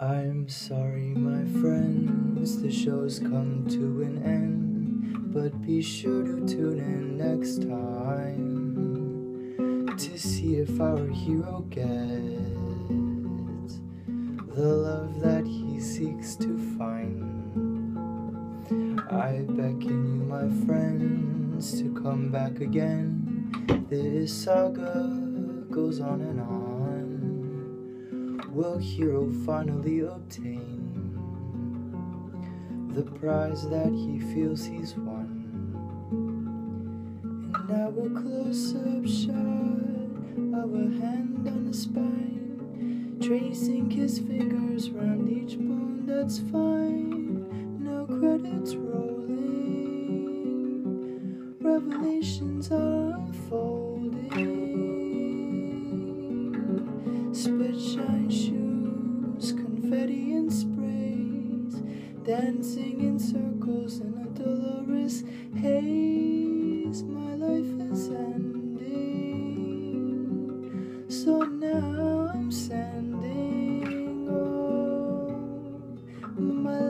I'm sorry, my friends, the show's come to an end. But be sure to tune in next time to see if our hero gets the love that he seeks to find. I beckon you, my friends, to come back again. This saga goes on and on will Hero finally obtain the prize that he feels he's won? And now a close up shot of a hand on the spine, tracing his fingers round each bone, that's fine. No credits rolling, revelations are Spit shine shoes, confetti and sprays, dancing in circles in a dolorous haze. My life is ending, so now I'm sending. Oh, my